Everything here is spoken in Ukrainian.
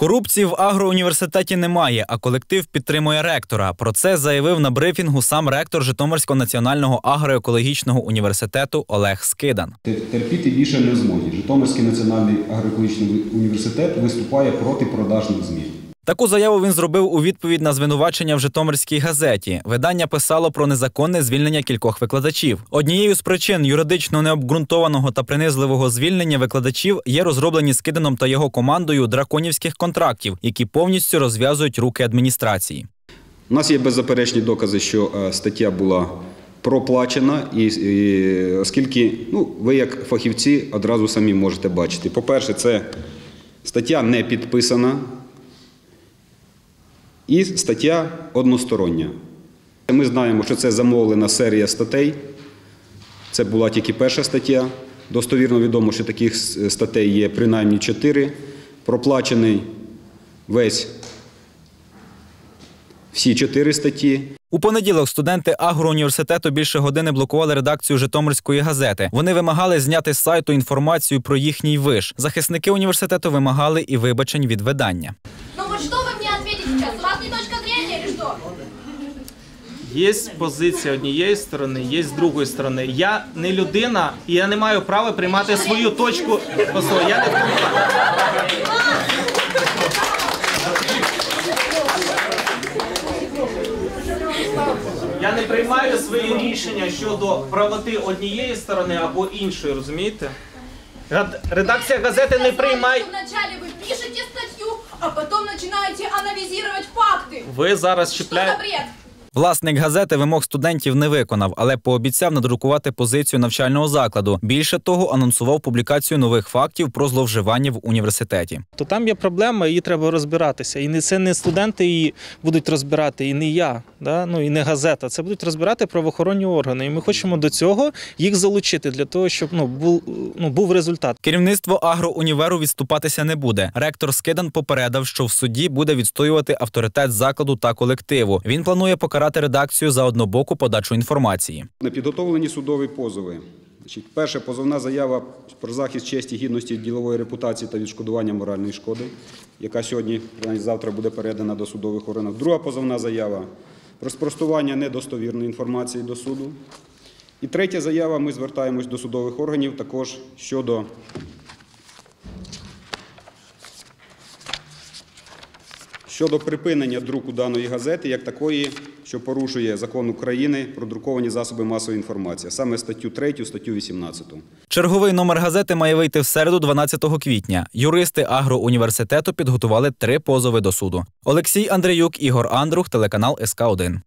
Корупції в агроуніверситеті немає, а колектив підтримує ректора. Про це заявив на брифінгу сам ректор Житомирського національного агроекологічного університету Олег Скидан. Терпіти більше не зможе. Житомирський національний агроекологічний університет виступає проти продажних змін. Таку заяву він зробив у відповідь на звинувачення в Житомирській газеті. Видання писало про незаконне звільнення кількох викладачів. Однією з причин юридично необґрунтованого та принизливого звільнення викладачів є розроблені Скиданом та його командою драконівських контрактів, які повністю розв'язують руки адміністрації. У нас є беззаперечні докази, що е, стаття була проплачена, і, і оскільки ну, ви, як фахівці, одразу самі можете бачити. По-перше, це стаття не підписана і стаття одностороння. Ми знаємо, що це замовлена серія статей. Це була тільки перша стаття. Достовірно відомо, що таких статей є принаймні чотири. Проплачений весь всі чотири статті. У понеділок студенти агроуніверситету більше години блокували редакцію Житомирської газети. Вони вимагали зняти з сайту інформацію про їхній виш. Захисники університету вимагали і вибачень від видання. Є позиція однієї сторони, є з другої сторони. Я не людина, і я не маю права приймати свою точку. Послухай, я не. Я не приймаю свої рішення щодо правоти однієї сторони або іншої, розумієте? Редакція газети не приймає. Вначале вы пишете статью, а потом начинаете анализировать факты. Ви зараз чіпляєте. Власник газети вимог студентів не виконав, але пообіцяв надрукувати позицію навчального закладу. Більше того, анонсував публікацію нових фактів про зловживання в університеті. то там є проблема, її треба розбиратися. І не це не студенти її будуть розбирати, і не я, да? ну і не газета. Це будуть розбирати правоохоронні органи. І ми хочемо до цього їх залучити для того, щоб ну був ну був результат. Керівництво агроуніверу відступатися не буде. Ректор Скидан попередив, що в суді буде відстоювати авторитет закладу та колективу. Він планує покарати редакцію за однобоку подачу інформації. На підготовлені судові позови. Значить, перша позовна заява про захист честі, гідності, ділової репутації та відшкодування моральної шкоди, яка сьогодні, завтра, буде передана до судових органів. Друга позовна заява про спростування недостовірної інформації до суду. І третя заява, ми звертаємось до судових органів також щодо щодо припинення друку даної газети як такої, що порушує закон України про друковані засоби масової інформації, саме статтю 3, статтю 18. Черговий номер газети має вийти в середу, 12 квітня. Юристи агроуніверситету підготували три позови до суду. Олексій Андріюк, Ігор Андрух, телеканал СК 1